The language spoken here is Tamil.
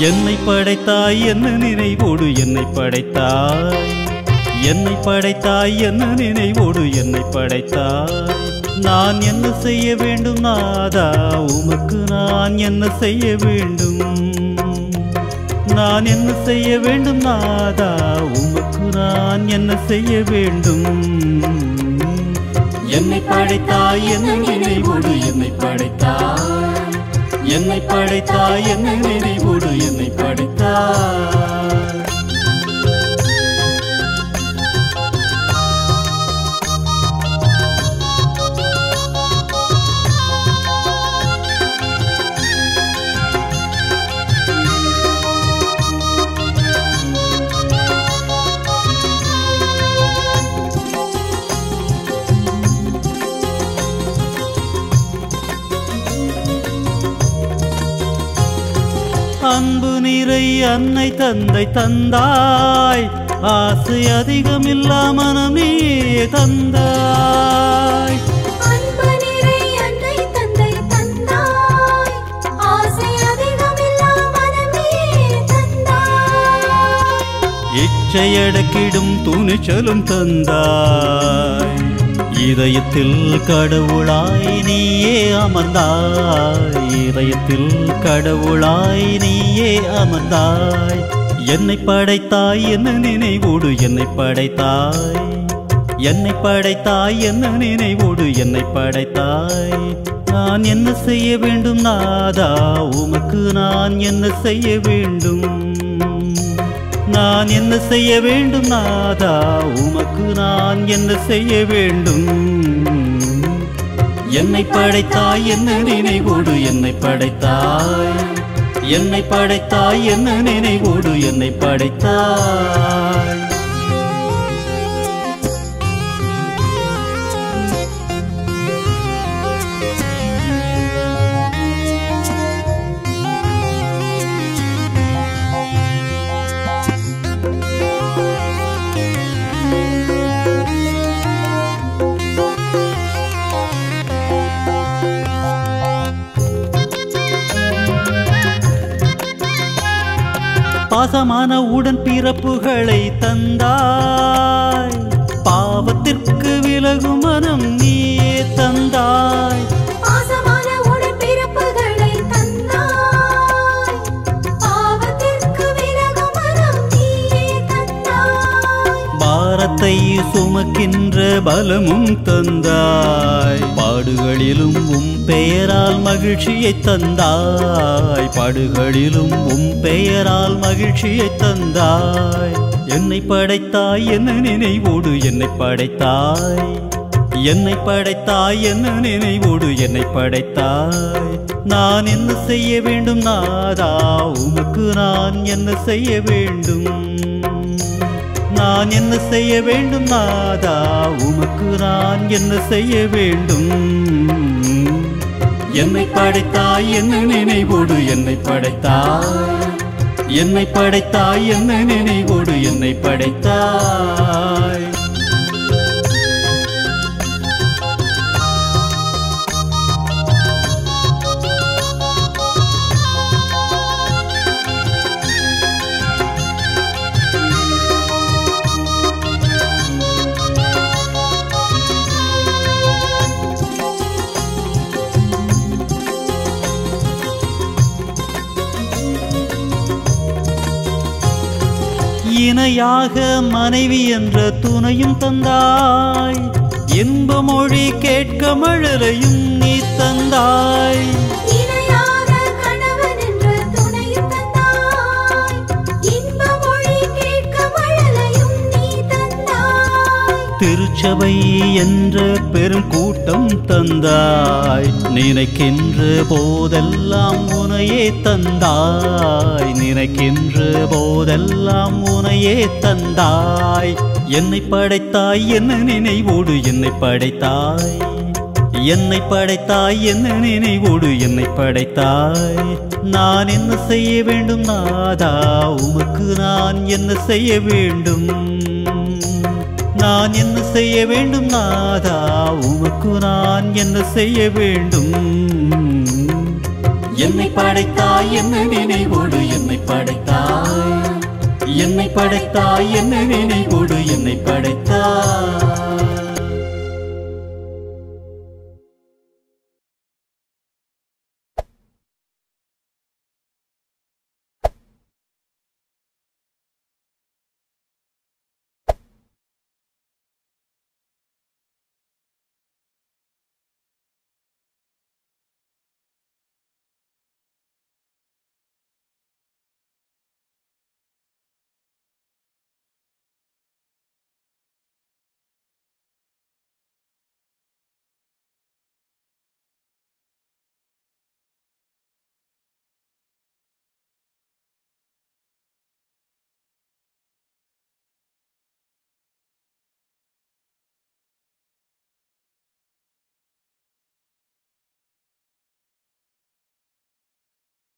என்னை படைத்தாய் என்ன நினைவோடு என்னை படைத்தாய்? என்னை படைத்தாய் என்ன நினைவோடு என்னை படைத்தாய்? நான் என்ன செய்ய வேண்டும் நாதா? உமக்கு நான் என்ன செய்ய வேண்டும்? நான் என்ன செய்ய வேண்டும் நாதா? உமக்கு நான் என்ன செய்ய வேண்டும்? என்னை படைத்தாய் என்ன நினைவோடு என்னை படைத்தாய்? என்னை படைத்தாய் என்னை நினைவோடு என்னை படைத்தாய் அன்பு நிறை அன்னை தந்தை தந்தாய். ஆசை அதிகமில்லா மனம் தந்தாய். இச்சையடக்கிடும் துணிச்சலும் தந்தாய். இதயத்தில் கடவுளாய் நீயே அமர்ந்தாய். இதயத்தில் கடவுளாய் நீயே அமர்ந்தாய். என்னை படைத்தாய் என்ன நினைவோடு என்னை படைத்தாய். என்னை படைத்தாய் என்ன நினைவோடு என்னை படைத்தாய். நான் என்ன செய்ய வேண்டும் நாதா? உமக்கு நான் என்ன செய்ய வேண்டும்? நான் என்ன செய்ய வேண்டும் நாதா? உமக்கு நான் என்ன செய்ய வேண்டும்? என்னை படைத்தாய் என்ன நினைவோடு என்னை படைத்தாய்? என்னை படைத்தாய் என்ன நினைவோடு என்னை படைத்தாய்? பாசமான உடன் பிறப்புகளை தந்தார். பாரத்தை சுமக்கின்ற பலமும் தந்தாய். பாடுகளிலும் உம் பெயரால் மகிழ்ச்சியை தந்தாய். பாடுகளிலும் உம் பெயரால் மகிழ்ச்சியை தந்தாய். என்னை படைத்தாய் என்ன நினைவோடு என்னை படைத்தாய். என்னை படைத்தாய் என்ன நினைவோடு என்னை படைத்தாய். நான் என்ன செய்ய வேண்டும் நாதா? உமக்கு நான் என்ன செய்ய வேண்டும்? நான் என்ன செய்ய வேண்டும் நாதா? உமக்கு நான் என்ன செய்ய வேண்டும்? என்னை படைத்தாய் என்ன நினைவோடு என்னை படைத்தாய்? என்னை படைத்தாய் என்ன நினைவோடு என்னை படைத்தாய்? இணையாக மனைவி என்ற துணையும் தந்தாய். இன்ப மொழி கேட்க மழலையும் நீ தந்தாய். திருச்சபை என்ற பெரும் கூட்டம் தந்தாய். நினைக்கின்ற போதெல்லாம் உனையே தந்தாய். நினைக்கின்ற போதெல்லாம் உனையே தந்தாய். என்னை படைத்தாய் என்ன நினைவோடு என்னை படைத்தாய். என்னை படைத்தாய் என்ன நினைவோடு என்னை படைத்தாய். நான் என்ன செய்ய வேண்டும் நாதா உமக்கு நான் என்ன செய்ய வேண்டும்? நான் என்ன செய்ய வேண்டும் நாதா? உமக்கு நான் என்ன செய்ய வேண்டும்? என்னை படைத்தாய் என்ன நினைவோடு என்னை படைத்தாய். என்னை படைத்தாய் என்ன நினைவோடு என்னை படைத்தாய்.